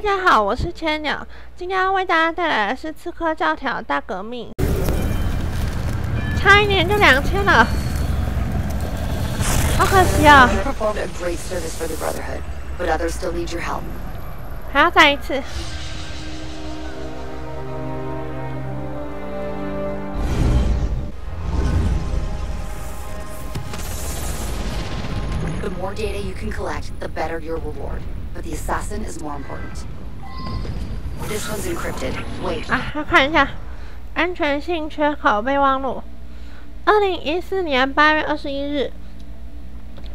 大家好，我是千鸟，今天要为大家带来的是《刺客教条：大革命》，差一年就两千了，好可惜啊！ You performed a great service for the Brotherhood, but others still need your help. 还要再一次。 The more data you can collect, the better your reward. But the assassin is more important. This one's encrypted. Wait, 啊，要看一下安全性缺口备忘录。二零一四年八月二十一日，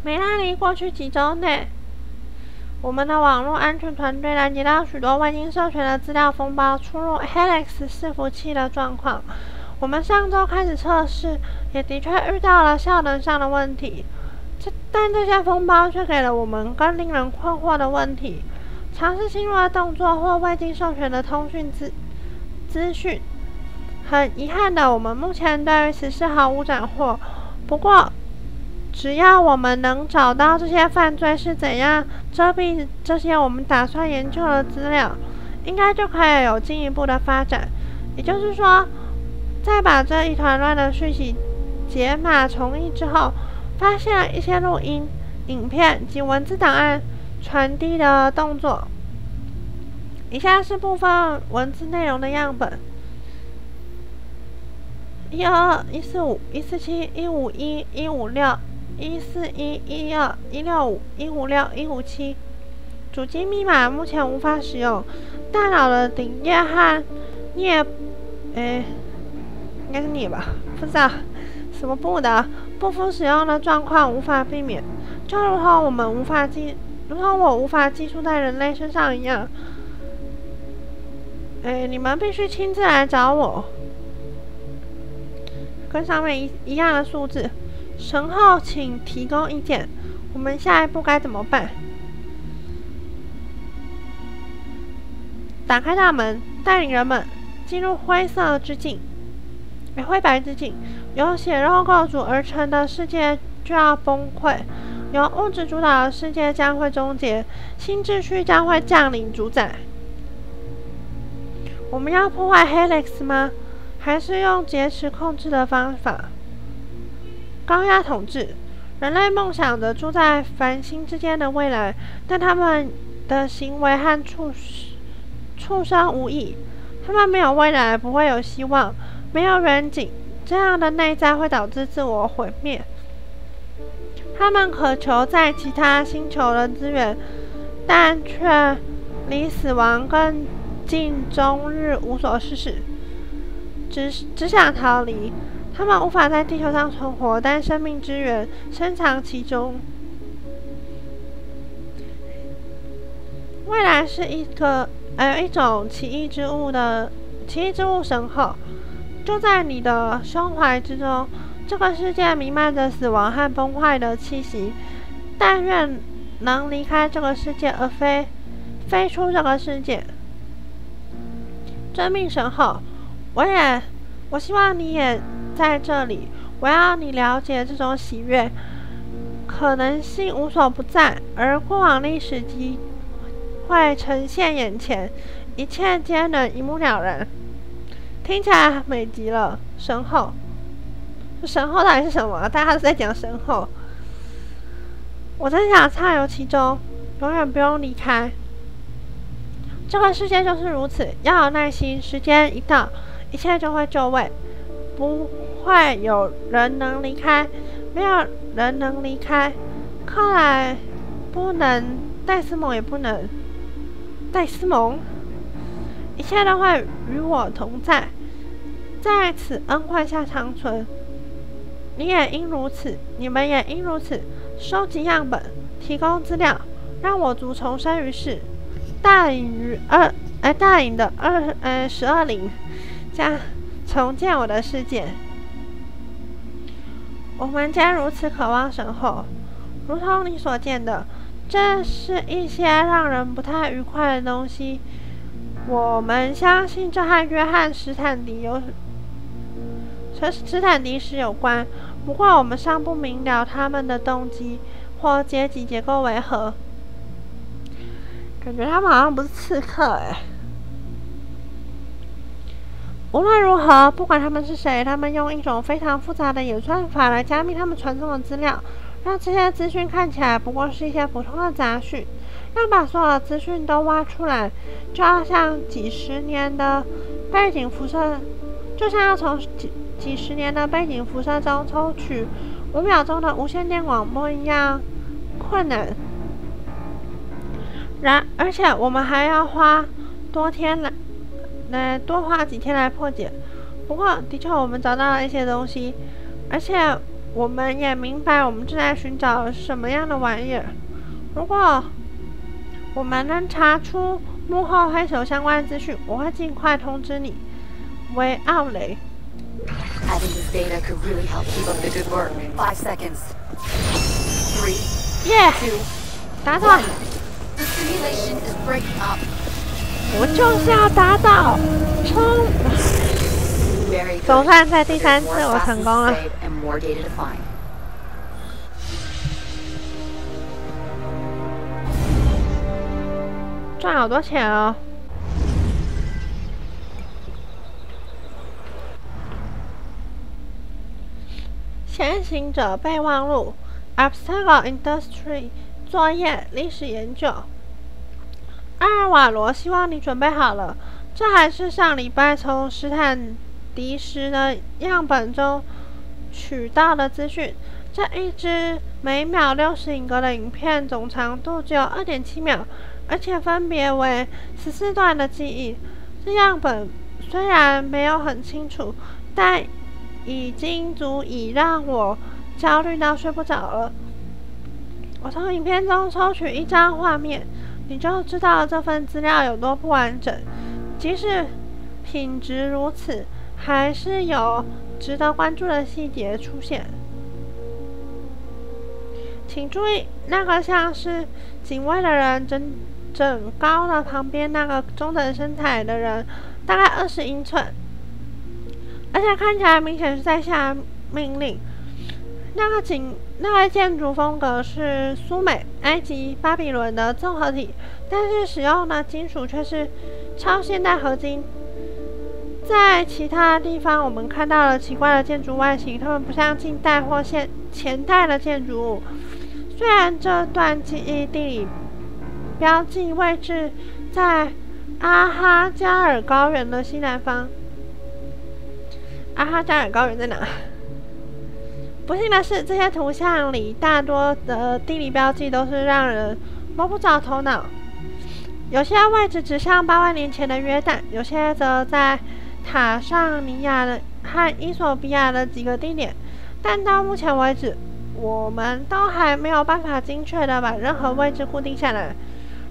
美拉尼过去几周内，我们的网络安全团队拦截到许多未经授权的资料封包出入 Helix 伺服器的状况。我们上周开始测试，也的确遇到了效能上的问题。但这些封包却给了我们更令人困惑的问题：尝试侵入的动作或未经授权的通讯资资讯。很遗憾的，我们目前对于此事毫无斩获。不过，只要我们能找到这些犯罪是怎样遮蔽这些我们打算研究的资料，应该就可以有进一步的发展。也就是说，在把这一团乱的讯息解码重译之后，发现了一些录音、影片及文字档案传递的动作。以下是部分文字内容的样本：一二、一四五、一四七、一五一、一五六、一四一、一二、一六五、一五六、一五七。主机密码目前无法使用。大脑的顶叶和颞，哎，应该是颞吧？不知道什么部的不符使用的状况无法避免，就如同我们无法寄，如同我无法寄宿在人类身上一样。哎，你们必须亲自来找我。跟上面一一样的数字。神后，请提供意见。我们下一步该怎么办？打开大门，带领人们进入灰色之境，哎，灰白之境。由血肉构筑而成的世界就要崩溃，由物质主导的世界将会终结，新秩序将会降临主宰。我们要破坏 Helix 吗？还是用劫持控制的方法？高压统治，人类梦想着住在繁星之间的未来，但他们的行为和畜畜生无异。他们没有未来，不会有希望，没有远景。这样的内在会导致自我毁灭。他们渴求在其他星球的资源，但却离死亡更近，终日无所事事。只只想逃离，他们无法在地球上存活，但生命之源深藏其中。未来是一个呃一种奇异之物的奇异之物神后，就在你的胸怀之中。这个世界弥漫着死亡和崩坏的气息，但愿能离开这个世界，而非飞出这个世界。真命神后。我也，我希望你也在这里。我要你了解这种喜悦，可能性无所不在，而过往历史机会呈现眼前，一切皆能一目了然。听起来美极了。身后，身后到底是什么？大家都在讲身后。我真想插游其中，永远不用离开。这个世界就是如此，要有耐心。时间一到。一切就会就位，不会有人能离开，没有人能离开。看来不能，戴斯蒙也不能。戴斯蒙，一切都会与我同在，在此恩惠下长存。你也应如此，你们也应如此。收集样本，提供资料，让我族重生于世。大隐于二，哎，大隐的二，呃，十二陵。将重建我的世界。我们将如此渴望神后，如同你所见的，这是一些让人不太愉快的东西。我们相信这和约翰·斯坦迪有和斯坦迪史有关，不过我们尚不明了他们的动机或阶级结构为何。感觉他们好像不是刺客哎。无论如何，不管他们是谁，他们用一种非常复杂的演算法来加密他们传送的资料，让这些资讯看起来不过是一些普通的杂讯。要把所有资讯都挖出来，就要像几十年的背景辐射，就像要从几几十年的背景辐射中抽取五秒钟的无线电广播一样困难。然而且我们还要花多天来。来多花几天来破解。不过，的确，我们找到了一些东西，而且我们也明白我们正在寻找什么样的玩意儿。如果我们能查出幕后黑手相关资讯，我会尽快通知你。维奥雷。耶！打倒。我就是要打倒，冲！总算在第三次我成功了。赚好多钱哦！先行者备忘录：Obstacle Industry 作业历史研究。阿尔瓦罗，希望你准备好了。这还是上礼拜从斯坦迪什的样本中取到的资讯。这一支每秒六十格的影片，总长度只有二点七秒，而且分别为十四段的记忆。这样本虽然没有很清楚，但已经足以让我焦虑到睡不着了。我从影片中抽取一张画面。你就知道这份资料有多不完整。即使品质如此，还是有值得关注的细节出现。请注意，那个像是警卫的人整整高的旁边那个中等身材的人，大概二十英寸，而且看起来明显是在下命令。那个景，那个建筑风格是苏美、埃及、巴比伦的综合体，但是使用的金属却是超现代合金。在其他地方，我们看到了奇怪的建筑外形，它们不像近代或现前代的建筑物。虽然这段记忆地理标记位置在阿哈加尔高原的西南方，阿哈加尔高原在哪？不幸的是，这些图像里大多的地理标记都是让人摸不着头脑。有些位置指向八万年前的约旦，有些则在塔上尼亚的和伊索比亚的几个地点。但到目前为止，我们都还没有办法精确的把任何位置固定下来。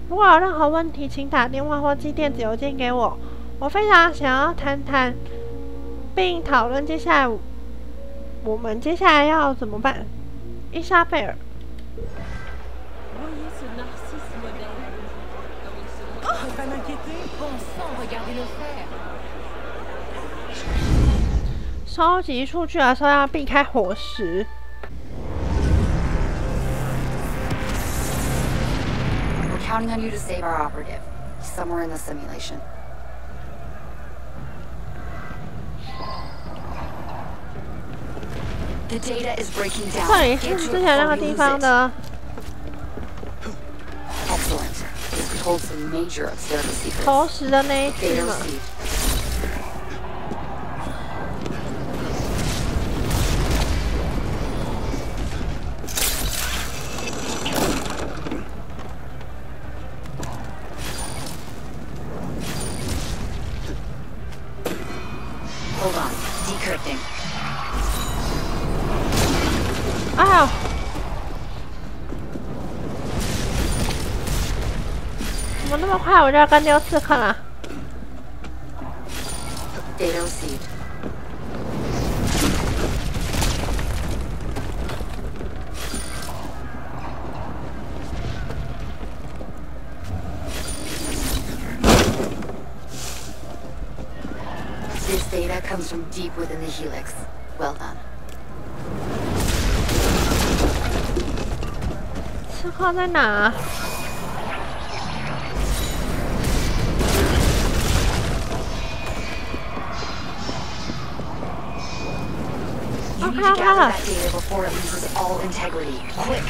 如果有任何问题，请打电话或寄电子邮件给我。我非常想要谈谈，并讨论接下来。我们接下来要怎么办？伊莎贝尔。收集数据的时候要避开火石。counting on you to save our operative somewhere in the simulation. 这里是之前那个地方的。投石的那一区嘛。 我这儿干掉刺客了。This data comes from deep within the helix. Well done. 刺客在哪？Need to gather that data before it loses all integrity. Quick!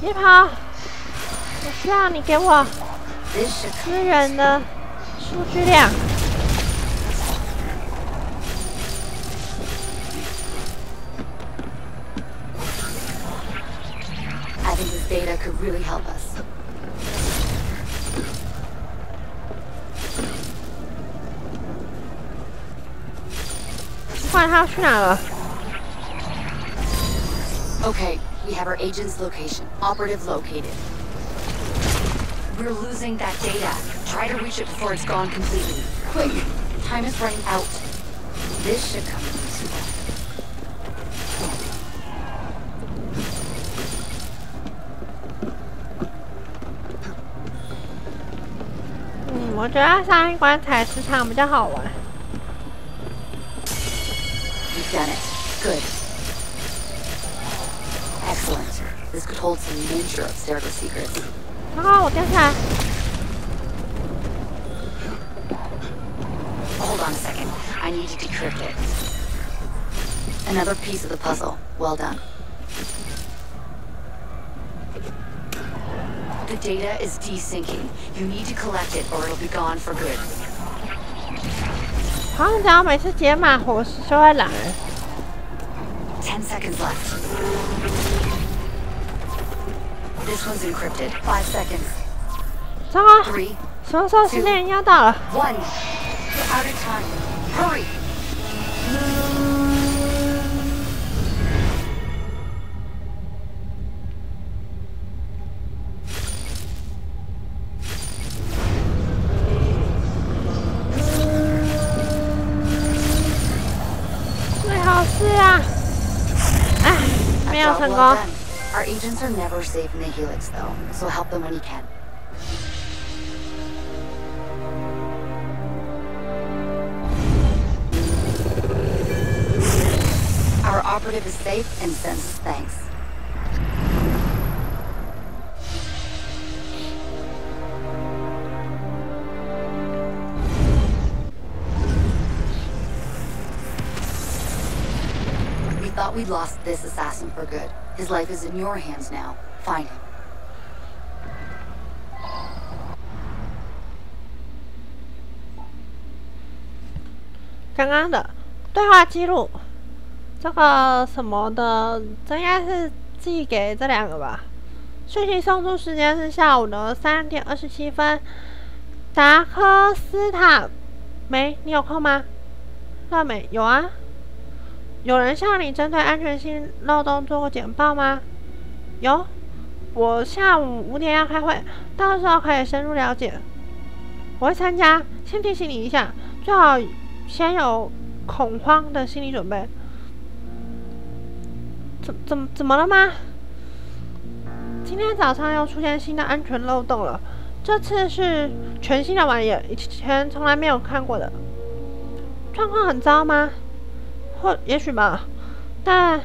别跑！我需要你给我私人的数据量。不管他要去哪了。 Okay, we have our agent's location. Operative located. We're losing that data. Try to reach it before it's gone completely. Quick! Time is running out. This should come in useful. 嗯，我觉得上一关采石场比较好玩。 This could hold some major Abstergo secrets. 然后我掉下来， Hold on a second. I need to decrypt it. Another piece of the puzzle. Well done. The data is desyncing. You need to collect it or it'll be gone for good. 好像只要每次解码火石就会来。 Ten seconds left. This one's encrypted. Five seconds. 糟糕，什么时候时间要到了？one. You're out of time. Hurry! 最好是啊！哎，A 没有成功。Agents are never safe in the Helix, though, so help them when you can. Our operative is safe and sends thanks. We thought we'd lost this assassin for good. His life is in your hands now. Find him. 刚刚的对话记录，这个什么的，这应该是寄给这两个吧。讯息送出时间是下午的三点二十七分。达科斯塔梅，你有空吗？乐美，有啊。有人向你针对安全性漏洞做过简报吗？有。我下午五点要开会，到时候可以深入了解。我会参加，先提醒你一下，最好先有恐慌的心理准备。怎怎怎么了吗？今天早上又出现新的安全漏洞了，这次是全新的玩意儿，以前从来没有看过的。状况很糟吗？或也许吧，但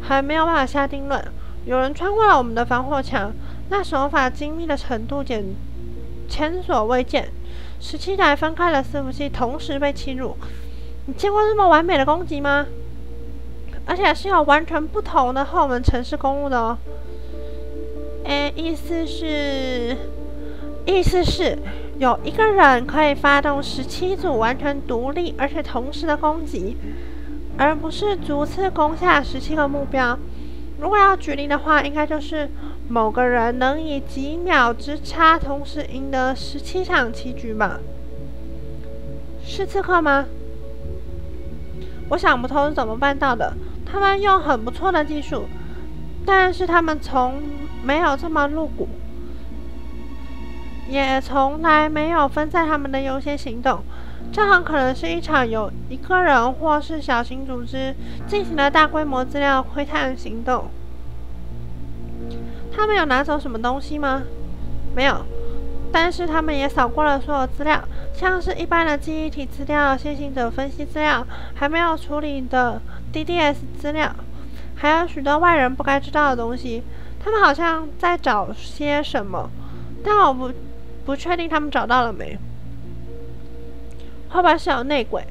还没有办法下定论。有人穿过了我们的防火墙，那手法精密的程度简前所未见。十七台分开的伺服器同时被侵入，你见过这么完美的攻击吗？而且是有完全不同的后门城市公路的哦。诶，意思是，意思是有一个人可以发动十七组完全独立而且同时的攻击，而不是逐次攻下十七个目标。如果要举例的话，应该就是某个人能以几秒之差同时赢得十七场棋局吧？是刺客吗？我想不通是怎么办到的。他们用很不错的技术，但是他们从没有这么露骨，也从来没有分散他们的优先行动。这很可能是一场由一个人或是小型组织进行的大规模资料窥探行动。他们有拿走什么东西吗？没有，但是他们也扫过了所有资料，像是一般的记忆体资料、先行者分析资料、还没有处理的 DDS 资料，还有许多外人不该知道的东西。他们好像在找些什么，但我不不确定他们找到了没。后边是有内鬼？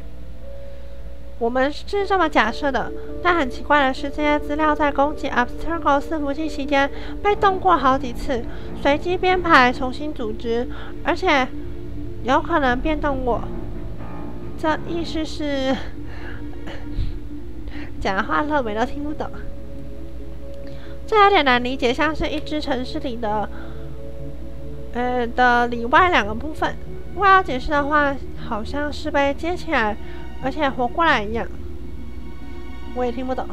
我们是这么假设的。但很奇怪的是，这些资料在攻击 Abstergo 伺服器期间被动过好几次，随机编排、重新组织，而且有可能变动过。这意思是，讲话乐美都听不懂。这有点难理解，像是一只城市里的，呃的里外两个部分。如果要解释的话，好像是被接起来，而且活过来一样。我也听不懂。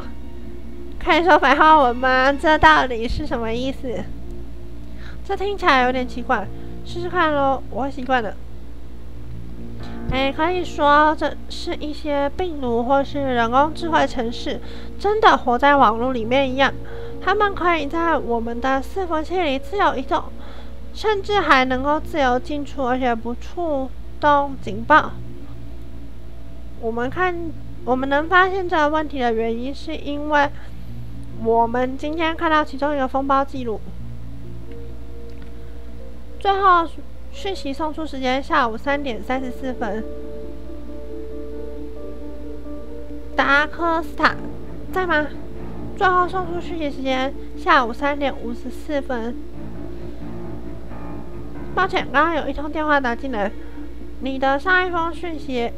可以说白话文吗？这到底是什么意思？这听起来有点奇怪，试试看喽，我会习惯的。哎，可以说这是一些病毒或是人工智慧城市，真的活在网络里面一样。他们可以在我们的伺服器里自由移动，甚至还能够自由进出，而且不触动警报。我们看，我们能发现这个问题的原因，是因为我们今天看到其中一个风暴记录。最后讯息送出时间下午三点三十四分。达科斯塔在吗？最后送出讯息时间下午三点五十四分。抱歉，刚刚有一通电话打进来，你的上一封讯息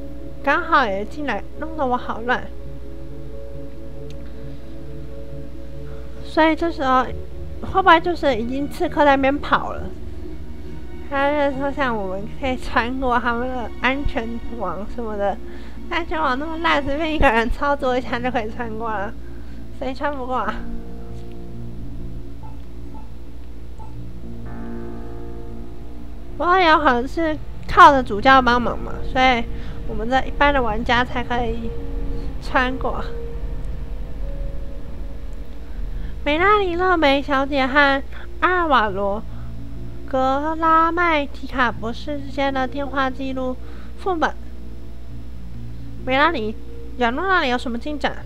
刚好也进来，弄得我好乱。所以这时候会不会就是已经刺客在那边跑了？他就说像我们可以穿过他们的安全网什么的，安全网那么烂，随便一个人操作一下就可以穿过了。谁穿不过啊？不过有可能是靠着主教帮忙嘛，所以我们这一般的玩家才可以穿过。梅拉尼勒梅小姐和阿尔瓦罗格拉麦提卡博士之间的电话记录副本。梅拉尼，亚诺那里有什么进展？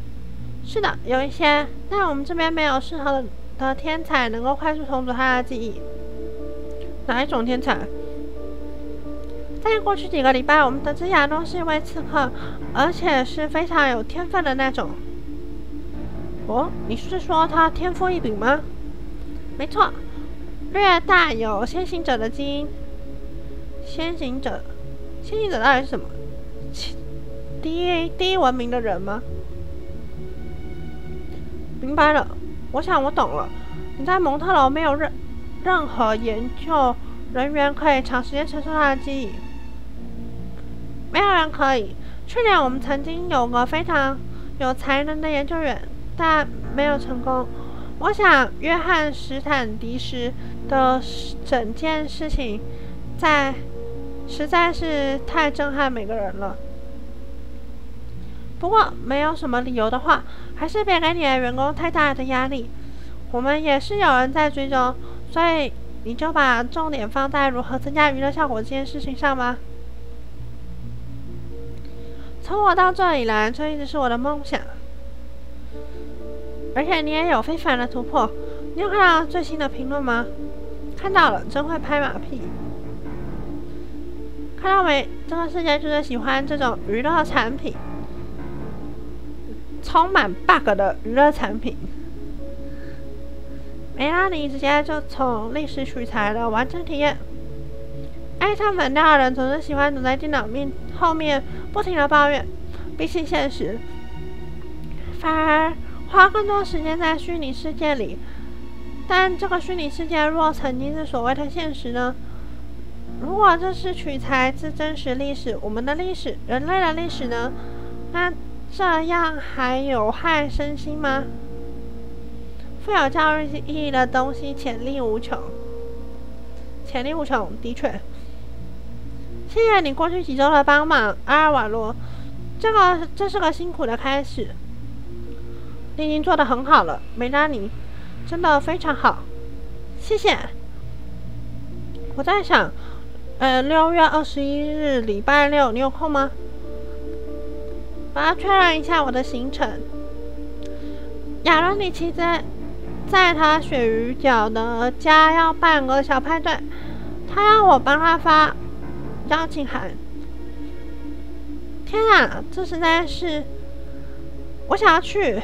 是的，有一些，但我们这边没有适合的天才能够快速重组他的记忆。哪一种天才？在过去几个礼拜，我们得知亚诺是一位刺客，而且是非常有天分的那种。哦，你是说他天赋异禀吗？没错，略带有先行者的基因。先行者，先行者到底是什么？第一第一文明的人吗？明白了，我想我懂了。你在蒙特楼没有任任何研究人员可以长时间承受他的记忆，没有人可以。去年我们曾经有个非常有才能的研究员，但没有成功。我想约翰史坦迪什的整件事情，在实在是太震撼每个人了。不过没有什么理由的话。还是别给你的员工太大的压力。我们也是有人在追踪，所以你就把重点放在如何增加娱乐效果这件事情上吧。从我到这里来，这一直是我的梦想。而且你也有非凡的突破。你有看到最新的评论吗？看到了，真会拍马屁。看到没？这个世界就是喜欢这种娱乐产品。充满 bug 的娱乐产品，没啦，你直接就从历史取材的完整体验。爱唱反调的人总是喜欢躲在电脑面后面不停的抱怨，比起现实，反而花更多时间在虚拟世界里。但这个虚拟世界若曾经是所谓的现实呢？如果这是取材自真实历史，我们的历史，人类的历史呢？那？这样还有害身心吗？富有教育意义的东西潜力无穷，潜力无穷，的确。谢谢你过去几周的帮忙，阿尔瓦罗。这个这是个辛苦的开始，你已经做的很好了，梅拉尼，真的非常好，谢谢。我在想，呃，六月二十一日礼拜六，你有空吗？我要确认一下我的行程。亚伦里奇在在他鳕鱼角的家要办个小派对，他要我帮他发邀请函。天啊，这实在是我想要去。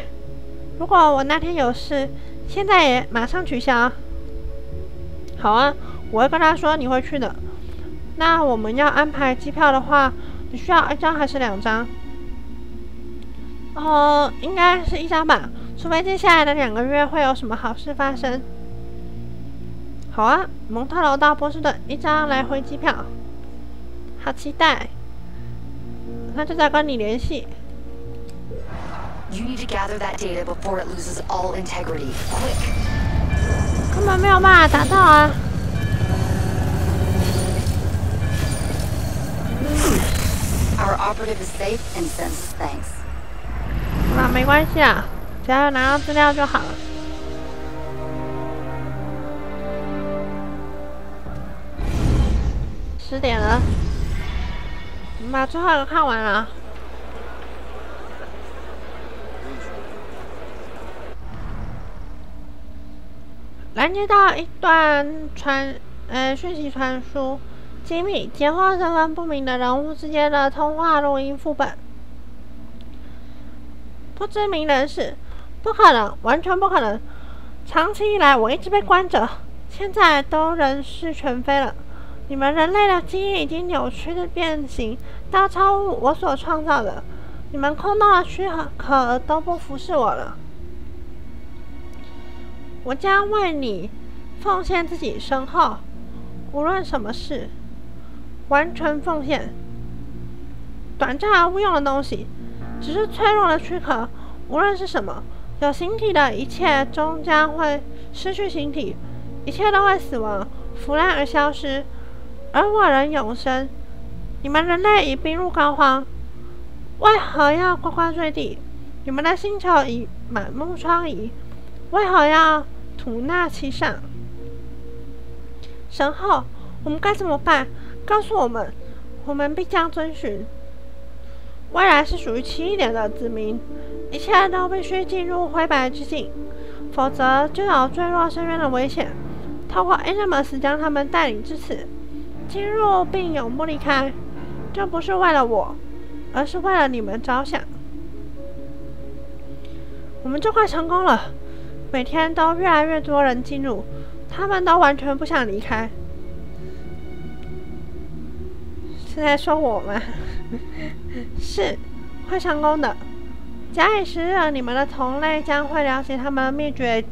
如果我那天有事，现在也马上取消。好啊，我会跟他说你会去的。那我们要安排机票的话，你需要一张还是两张？哦，应该是一张吧，除非接下来的两个月会有什么好事发生。好啊，蒙特楼到波士顿一张来回机票，好期待。那就再跟你联系。You need to gather that data before it loses all integrity. Quick. 根本没有办法达到啊。Our operative is safe and sends thanks. 那没关系啊，只要拿到资料就好了。十点了，我把最后一个看完了。拦截到一段传呃讯息传输，机密截获身份不明的人物之间的通话录音副本。不知名人士，不可能，完全不可能。长期以来我一直被关着，现在都人事全非了。你们人类的基因已经扭曲的变形大超乎我所创造的，你们空洞的躯壳都不服侍我了。我将为你奉献自己身后，无论什么事，完全奉献。短暂而无用的东西，只是脆弱的躯壳。无论是什么，有形体的一切终将会失去形体，一切都会死亡、腐烂而消失，而我仍永生。你们人类已病入膏肓，为何要呱呱坠地？你们的星球已满目疮痍，为何要？吐纳其上，神后，我们该怎么办？告诉我们，我们必将遵循。未来是属于奇异点的子民，一切都必须进入灰白之境，否则就有坠落深渊的危险。透过 Animus 将他们带领至此，进入并永不离开。这不是为了我，而是为了你们着想。我们就快成功了。每天都越来越多人进入，他们都完全不想离开。是在说我吗？是，会成功的。假以时日，你们的同类将会了解他们灭绝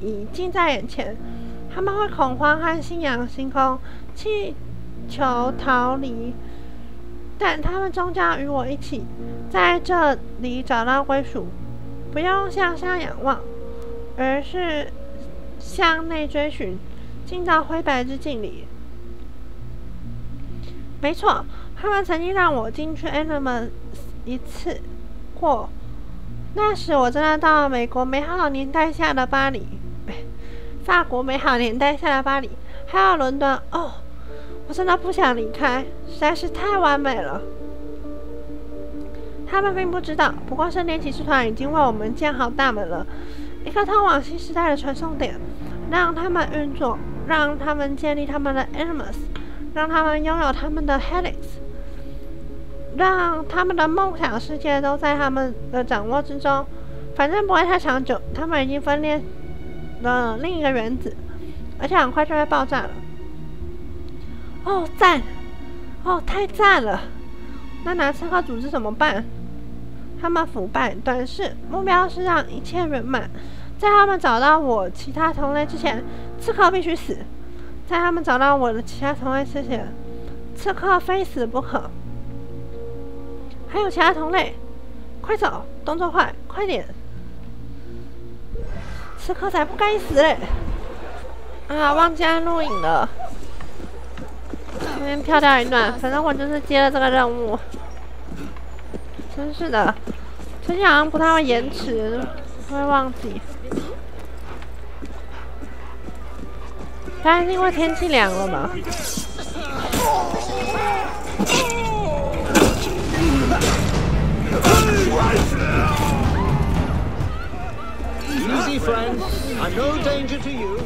已近在眼前，他们会恐慌和信仰星空，气球逃离，但他们终将与我一起在这里找到归属。不用向上仰望。而是向内追寻，进到灰白之境里。没错，他们曾经让我进去 Animus 一次过。那时我正在到美国美好年代下的巴黎，法国美好年代下的巴黎，还有伦敦。哦，我真的不想离开，实在是太完美了。他们并不知道，不过圣殿骑士团已经为我们建好大门了。一个通往新时代的传送点，让他们运作，让他们建立他们的 Animus，让他们拥有他们的 Helix，让他们的梦想世界都在他们的掌握之中。反正不会太长久，他们已经分裂了另一个原子，而且很快就会爆炸了。哦，赞！哦，太赞了！那拿刺客组织怎么办？他们腐败，短视，目标是让一切圆满。在他们找到我其他同类之前，刺客必须死。在他们找到我的其他同类之前，刺客非死不可。还有其他同类，快走，动作快，快点！刺客才不该死嘞！啊，忘记按录影了，先跳掉一段。反正我就是接了这个任务。真是的，最近好像不太会延迟，会忘记。当然是因为天气凉了嘛。Easy, friend. I'm no danger to you.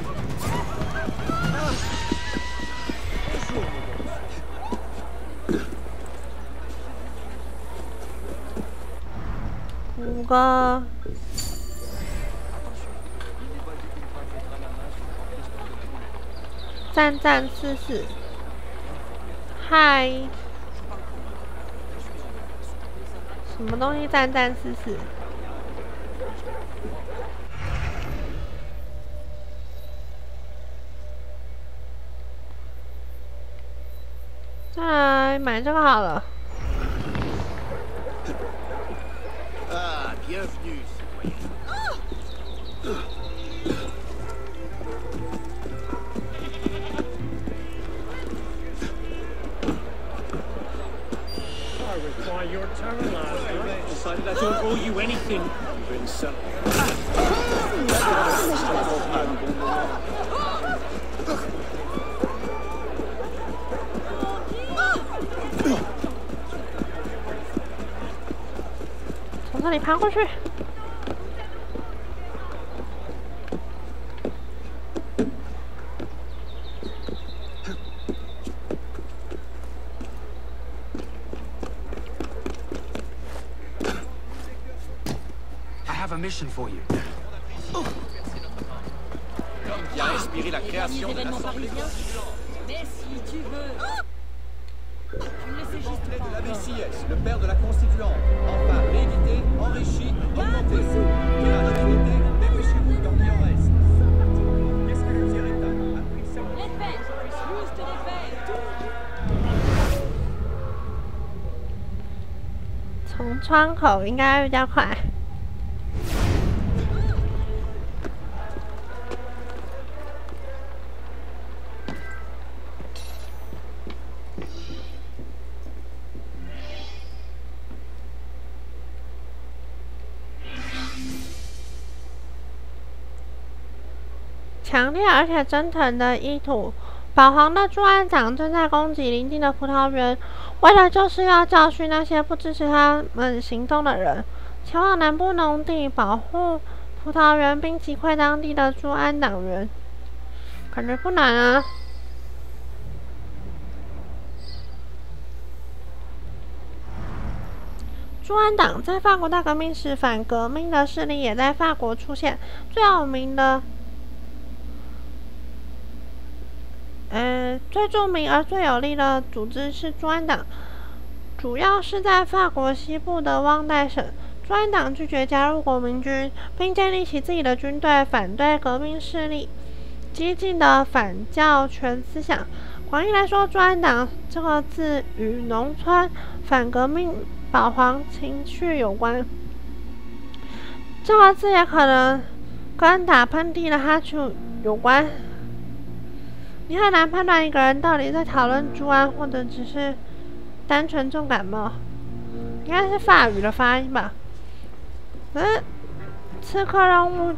五个战战四四，嗨，什么东西战战四四？再来买这个好了。Ah, bienvenue, citoyen. I require your terminal. Decided I don't owe you anything. You've been sent. 从这里爬过去。I have a mission for you. Qui a inspiré la création de l'Assemblée Mais si tu veux. Tu me 从窗口应该要加快。强烈而且真诚的意图。保皇的朱安长正在攻击邻近的葡萄园，为了就是要教训那些不支持他们行动的人。前往南部农地保护葡萄园，并击溃当地的朱安党员，感觉不难啊。朱安党在法国大革命时反革命的势力也在法国出现，最有名的。呃，最著名而最有力的组织是专安党，主要是在法国西部的旺代省。专安党拒绝加入国民军，并建立起自己的军队，反对革命势力激进的反教权思想。广义来说，专安党这个字与农村反革命保皇情绪有关。这个字也可能跟打喷嚏的哈啾有关。你很难判断一个人到底在讨论猪安，或者只是单纯重感冒。应该是法语的发音吧。嗯，刺客任务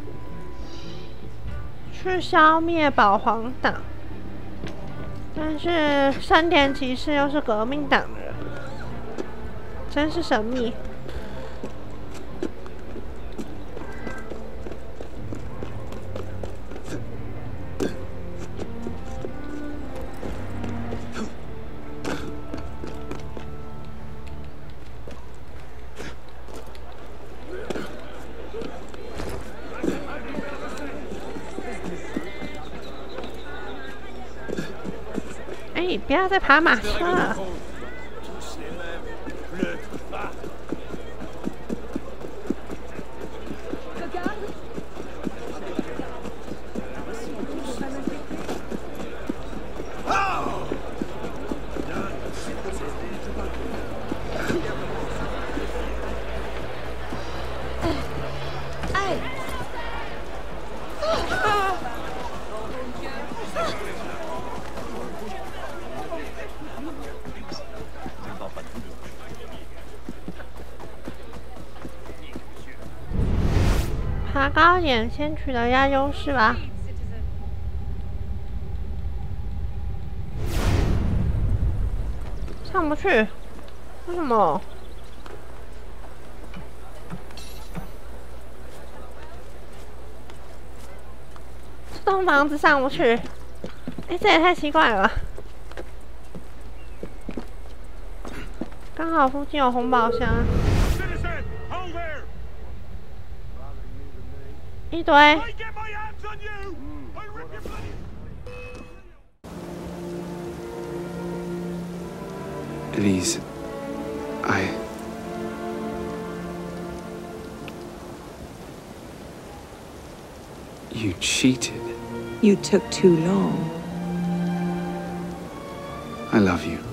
去消灭保皇党，但是山田骑士又是革命党人，真是神秘。不要再爬马车了。先取得一下优势吧。上不去，为什么？这栋房子上不去，哎、这也太奇怪了！刚好附近有红宝箱。Your bloody... Elise, I. You cheated. You took too long. I love you.